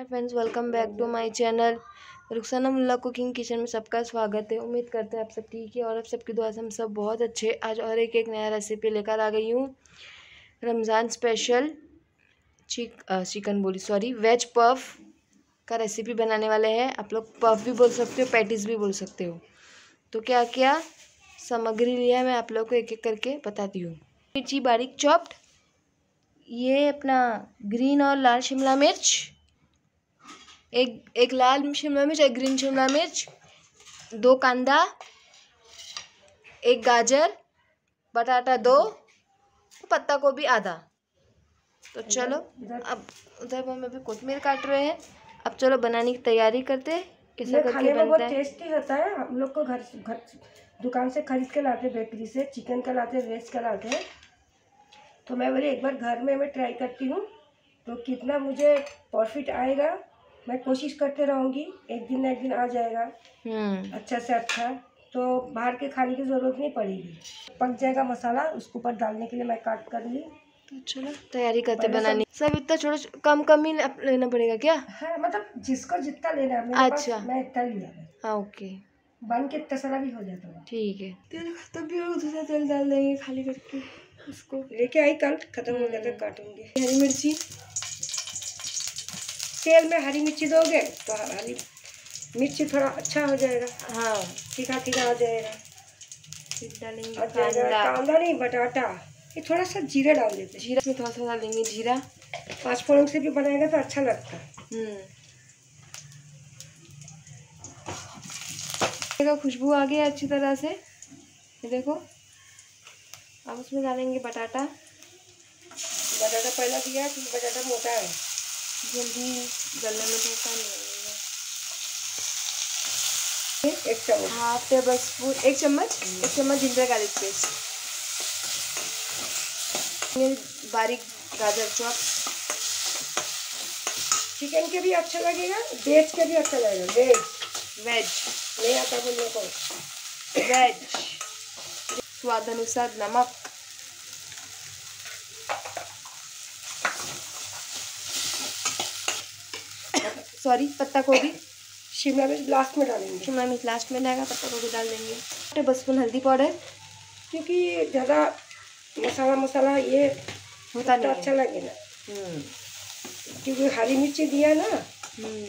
Hi friends welcome back to my channel Rukhsana Mulla cooking kitchen में सबका स्वागत है। उम्मीद करते हैं आप सब ठीक है और आप सबकी दुआ से हम सब बहुत अच्छे आज और एक एक नया रेसिपी लेकर आ गई हूँ। रमज़ान स्पेशल चिक चिकन बोली सॉरी वेज पफ का रेसिपी बनाने वाले हैं। आप लोग पफ भी बोल सकते हो पैटिस भी बोल सकते हो। तो क्या क्या सामग्री लिया मैं आप लोग को एक एक करके बताती हूँ। मिर्ची बारीक चॉप्ड ये अपना ग्रीन और लाल शिमला मिर्च एक एक लाल शिमला मिर्च एक ग्रीन शिमला मिर्च दो कांदा एक गाजर बटाटा दो पत्ता गोभी आधा। तो चलो अब उधर हम अभी कोतमीर काट रहे हैं। अब चलो बनाने की तैयारी करते हैं। कैसे करके बनता है? टेस्टी होता है। हम लोग को घर घर दुकान से खरीद के लाते बेकरी से। चिकन का लाते वेज का लाते हैं। तो मैं बोली एक बार घर में मैं ट्राई करती हूँ। तो कितना मुझे प्रॉफिट आएगा? मैं कोशिश करते रहूँगी एक दिन ना एक दिन आ जाएगा। हम्म। अच्छा से अच्छा तो बाहर के खाने की ज़रूरत नहीं पड़ेगी। पक जाएगा मसाला उसके ऊपर डालने के लिए मैं काट कर ली तो चलो तैयारी करते बनानी। सब इतना छोटा कम कम ही लेना पड़ेगा क्या? हाँ मतलब जिसको जितना लेना है अच्छा। मैं इतना लिया हाँ। ओके। बन के इतना सारा भी हो जाता है। ठीक है। तेल खत्म भी होगा दूसरा तेल डाल देंगे खाली करके उसको। लेके आई कल खत्म हो गया था काटूँगी। हरी मिर्ची। तेल में हरी मिर्ची दोगे तो हरी मिर्ची थोड़ा अच्छा हो जाएगा। हाँ। तीखा तीखा आ जाएगा। कांदा। नहीं बटाटा। ये थोड़ा सा जीरा डाल देते जीरा में थोड़ा सा डालेंगे जीरा। पाँच फोड़न से भी बनाएगा तो अच्छा लगता है। हम्म। खुशबू आ गया अच्छी तरह से। ये देखो। अब उसमें डालेंगे बटाटा। बटाटा पहला दिया फिर बटाटा मोटा है। जल्दी गलने में धोखा नहीं एक चम्मच। हाफ़ टेबल स्पून एक चम्मच? एक चम्मच जिंजर गार्लिक पेस्ट बारीक गाजर चॉप चिकन के भी अच्छा लगेगा वेज के भी अच्छा लगेगा। वेज वेज नहीं आता बोलने को। वेज स्वाद अनुसार नमक। सॉरी पत्ता गोभी। शिमला मिर्च लास्ट में डालेंगे। शिमला मिर्च लास्ट में डालेगा पत्ता गोभी डाल देंगे। टेबल स्पून हल्दी पाउडर क्योंकि ज़्यादा मसाला मसाला ये होता नहीं अच्छा लगे ना। हम्म। क्योंकि हरी मिर्ची दिया ना। हम्म।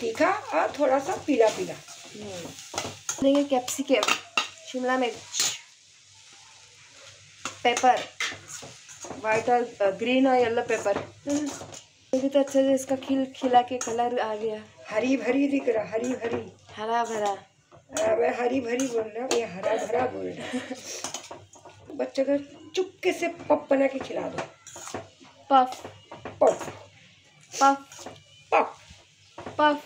तीखा और थोड़ा सा पीला पीला। हम्म। देंगे कैप्सिकम शिमला मिर्च पेपर वाइट और ग्रीन और येलो पेपर भी तो अच्छे से इसका खिल खिला के कलर आ गया। हरी भरी दिख रहा हरी भरी। हरा भरा। मैं हरी भरी बोल रहा हूँ ये हरा भरा बोल रहा। बच्चों को चुपके से पप बना के खिला दो। Puff. Puff. Puff. Puff. Puff.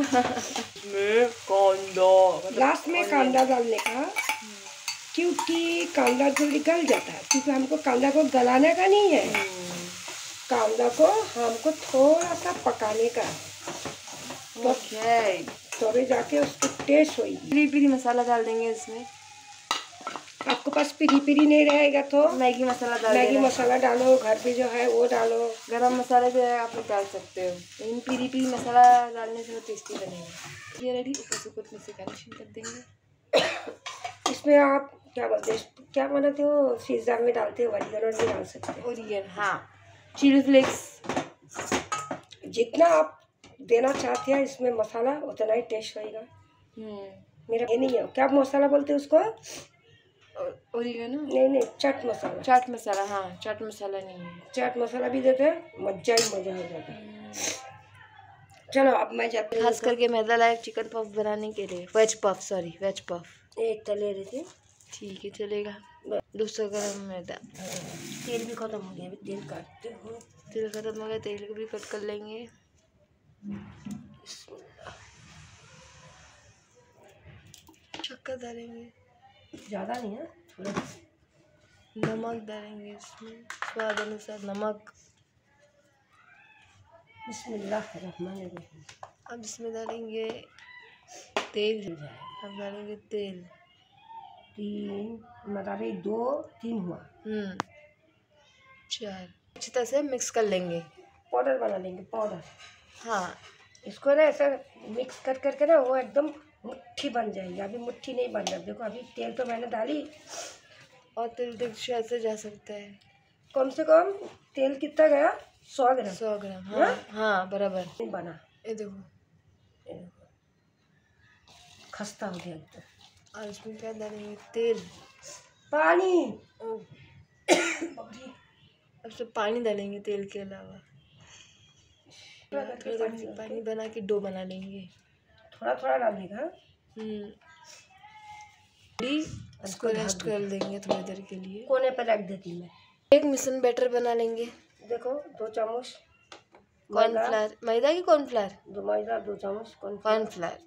में कांदा। लास्ट में कांदा डालने का। क्योंकि कांदा जल्दी गल जाता है क्योंकि हमको कांदा को गलाने का नहीं है। कांदा को हमको थोड़ा सा पकाने का तो तभी जाके उसकी टेस्ट होगी पिरी पिरी मसाला डाल देंगे इसमें। आपके पास पिरी पीरी नहीं रहेगा तो मैगी मसाला डाल मैगी मसाला डालो घर पे जो है वो डालो। गरम मसाले जो है आप लोग डाल सकते हो। लेकिन पीरी पीरी मसाला डालने से वो टेस्टी बनेगा। ये रेडी ऊपर से कुछ में से गार्निशिंग कर देंगे। इसमें आप क्या बोलते हैं क्या बनाते हो? पिज़्ज़ा में डालते हो ओरिगन भी डाल सकते हो। ओरिगन हाँ। चिली फ्लेक्स जितना आप देना चाहते हैं इसमें मसाला उतना ही टेस्ट होएगा। हम्म। मेरा ये नहीं है। क्या मसाला बोलते हैं उसको? ओरिगेनो नहीं नहीं चाट मसाला। चाट मसाला हाँ चाट मसाला नहीं है। चाट मसाला भी देते हैं मज़ा ही मज़ा हो जाता है। चलो अब मैं जाती हूँ। खास करके मैदा लाइव चिकन पफ बनाने के लिए। Veg puff sorry veg puff एक तले रही थी ठीक है चलेगा। दो सौ ग्राम मैदा तेल भी ख़त्म हो गया अभी तेल काटते हो। तेल ख़त्म हो गया तेल को भी कट कर लेंगे। शक्कर डालेंगे। ज़्यादा नहीं है थोड़ा। नमक डालेंगे इसमें स्वाद अनुसार नमक। अब इसमें डालेंगे तेल। अब डालेंगे तेल। तीन मतलब दो तीन हुआ। हम्म, चार अच्छी तरह से मिक्स कर लेंगे। पाउडर बना लेंगे पाउडर हाँ। इसको ना ऐसा मिक्स कर करके ना वो एकदम मुट्ठी बन जाएगी। अभी मुट्ठी नहीं बन रहा। देखो अभी तेल तो मैंने डाली। और तिल दीक्षा ऐसे जा सकता है। कम से कम तेल कितना गया? सौ ग्राम। सौ ग्राम हाँ। हाँ? बराबर। बना। ये देखो। ये देखो। खस्ता हो गया एकदम। और इसमें क्या डालेंगे? तेल। पानी। अब सब पानी डालेंगे तेल के अलावा। थोड़ा थोड़ा पानी बना के डो बना लेंगे। थोड़ा थोड़ा डालेगा? हम्म इसको रेस्ट कर देंगे थोड़ी देर के लिए। कोने पर रख देती मैं। एक मिश्रण बैटर बना लेंगे। देखो दो चम्मच कॉर्नफ्लावर मैदा। की कॉर्नफ्लावर दो मैदा दो चम्मच कॉर्नफ्लावर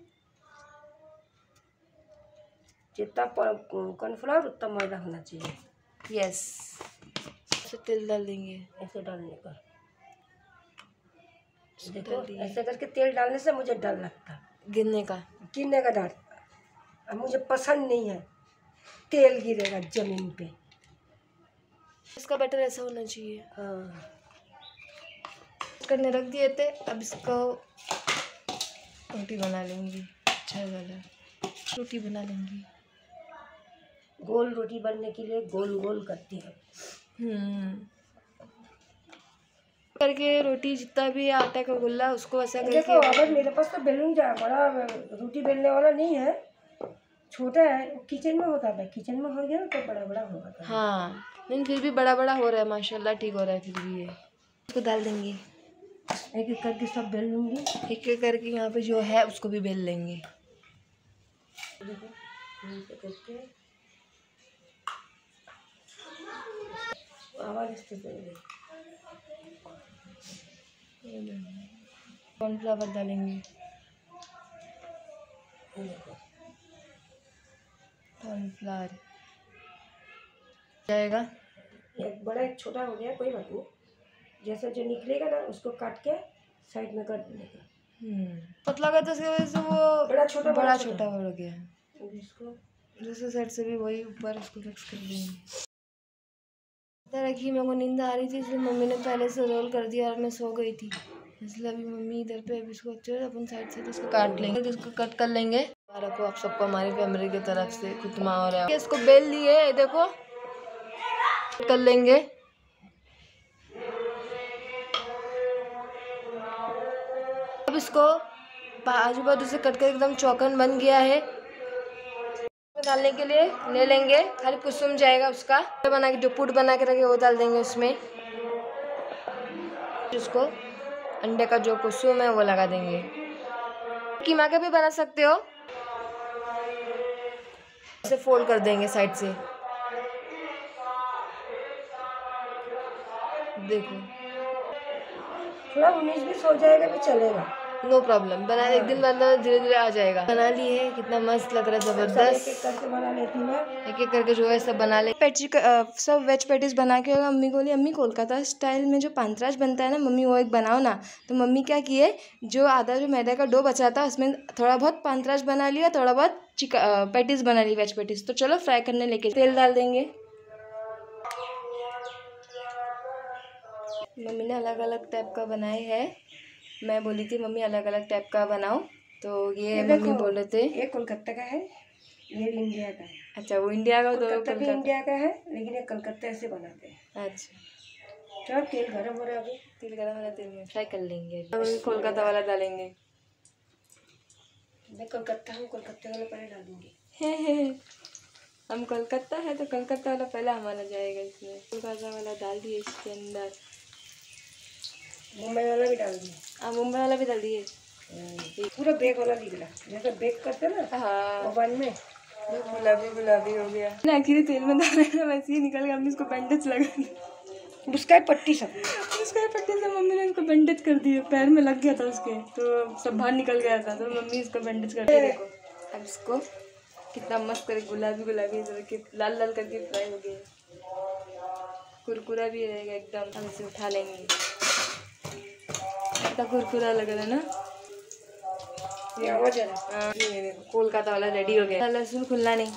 जितना कॉर्नफ्लावर उतना मैदा होना चाहिए। यस से तेल डाल देंगे। ऐसे डालने का देखो ऐसे करके तेल डालने से मुझे डर लगता। गिरने का। गिरने का डर। अब मुझे पसंद नहीं है। तेल गिरेगा ज़मीन पे। इसका बैटर ऐसा होना चाहिए। हाँ। करने रख दिए थे अब इसको रोटी बना लेंगी। अच्छा वाला रोटी बना लेंगे। गोल रोटी बनने के लिए गोल गोल करती है। हम्म। करके रोटी जितना भी आटा का गुल्ला उसको ऐसा देखो अगर मेरे पास तो बेलून जा बड़ा रोटी बेलने वाला नहीं है। छोटा है किचन में होता है किचन में हो गया ना तो बड़ा बड़ा होगा हाँ लेकिन फिर भी बड़ा बड़ा हो रहा है माशाल्लाह ठीक हो रहा है फिर भी ये। उसको डाल देंगे। एक एक करके सब बेल लूँगी। एक एक करके यहाँ पे जो है उसको भी बेल लेंगे। देखो करके आवाज़ इससे करेंगे कॉर्नफ्लावर डालेंगे? कॉर्नफ्लावर जाएगा? एक बड़ा एक छोटा हो गया कोई बात नहीं। जैसे जो निकलेगा ना उसको काट के साइड में कर देगा। हम्म। पतला का तो वजह से वो बड़ा छोटा बड़ा छोटा। हो गया। इसको दूसरे साइड से भी वही ऊपर उसको मिक्स कर देंगे। पता रखी मेरे को नींद आ रही थी, इसलिए मम्मी ने पहले से रोल कर दिया और मैं सो गई थी। इसलिए अभी मम्मी इधर पे अभी इसको अच्छे अपन साइड से इसको काट लेंगे तो इसको कट कर लेंगे। रखो आप सबको हमारी फैमिली की तरफ़ से खुतमा हो रहा है इसको बेल ये देखो। कर लेंगे। अब इसको आजू बाजू से कट कर एकदम चौकन बन गया है। डालने के लिए ले लेंगे। खाली कुसुम जाएगा उसका। बना के, जो पुट बना के रखे वो डाल देंगे उसमें। उसको अंडे का जो कुसुम है, वो लगा देंगे। कीमा के भी बना सकते हो? ऐसे फोल्ड कर देंगे साइड से। देखो। थोड़ा उन्नीस बीस हो जाएगा भी चलेगा। नो प्रॉब्लम बना एक दिन बाद धीरे धीरे आ जाएगा। बना ली है कितना मस्त लग रहा है एक ज़बरदस्त एक बना लेती मैं। एक एक करके जो है सब बना ले। पेटी सब वेज पेटीज बना के अम्मी को बोली अम्मी कोलकाता स्टाइल में जो पांतराज बनता है ना मम्मी वो एक बनाओ ना। तो मम्मी क्या किए जो आधा जो मैदा का डो बचा था उसमें थोड़ा बहुत पांतराज बना लिया थोड़ा बहुत चिकन पेटीज बना ली वेज पेटीज तो चलो फ्राई करने लेके तेल डाल देंगे। मम्मी ने अलग अलग टाइप का बनाए हैं। मैं बोली थी मम्मी अलग अलग टाइप का बनाओ। तो ये ये मम्मी बोल रहे थे। ये कोलकाता का है ये इंडिया का है। अच्छा वो इंडिया का तो कोलकाता भी इंडिया का है लेकिन ये कलकत्ता से बनाते हैं। अच्छा। चलो तेल गर्म हो रहा है अभी। तिल गरम वाला तेल में फ्राई कर लेंगे। कोलकाता वाला डालेंगे। मैं कोलकाता हूँ कोलकाता वाला पहले डालूँगी। हम कोलकाता है तो कोलकाता वाला पहला हमारा जाएगा इसमें। कोलकाता वाला डाल दिए इसके अंदर। मुंबई वाला भी डाल दिए हाँ मुंबई वाला भी डाल दिए। पूरा बेक वाला निकला जैसे बेक करते ना हाँ। ओवन में। गुलाबी गुलाबी हो गया। ना आखिर तेल में डाल रहे वैसे ही निकल गया। हमने इसको बैंडेज लगा दिया उसका पट्टी सब। उसका पट्टी से मम्मी ने इसको बैंडेज कर दिया। पैर में लग गया था उसके। तो सब बाहर निकल गया था। तो मम्मी इसको बैंडेज कर देखो। अब इसको कितना मस्त करे गुलाबी गुलाबी इधर के लाल लाल करके फ्राई हो गया। कुरकुरा भी रहेगा एकदम। हम इसे उठा लेंगे। कितना कुरकुरा लग रहा है ना। हाँ, कोलकाता वाला रेडी हो गया। लहसुन खुलना नहीं।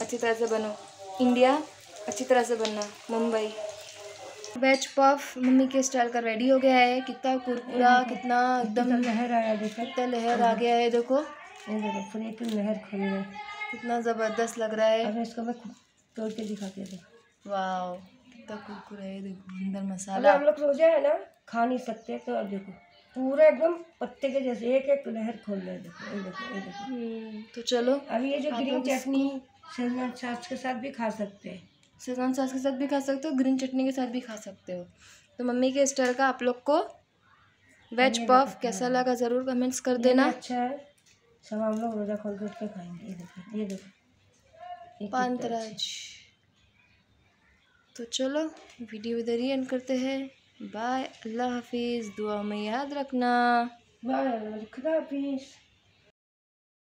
अच्छी तरह से बनो। इंडिया अच्छी तरह से बनना। मुंबई। वेज पफ मम्मी के स्टाइल का रेडी हो गया है। कितना कुरकुरा कितना एकदम लहर आया देखो कितना लहर आ गया है देखो। ये देखो पूरी लहर खुल गई कितना ज़बरदस्त लग रहा है। अब इसको मैं तोड़ के दिखाती हूँ वाह कितना कुरकुरा है देखो अंदर मसाला। हम लोग रोजा है ना खा नहीं सकते तो अब देखो पूरा एकदम पत्ते के जैसे एक एक लहर खोल रहा है देखो ये देखो ये देखो। हम्म, तो चलो अब ये जो ग्रीन चटनी शेजवान सॉस के साथ भी खा सकते हैं। शेजवान सॉस के साथ भी खा सकते हो ग्रीन चटनी के साथ भी खा सकते हो। तो मम्मी के स्टाइल का आप लोग को वेज पफ कैसा लगा ज़रूर कमेंट्स कर देना। अच्छा है। सब हम लोग रोजा खोल के खाएँगे ये देखो ये देखो। पांतराज तो चलो, वीडियो इधर ही एंड करते हैं। बाय अल्लाह हाफिज़। दुआ में याद रखना। बाय खुदा हाफिज़।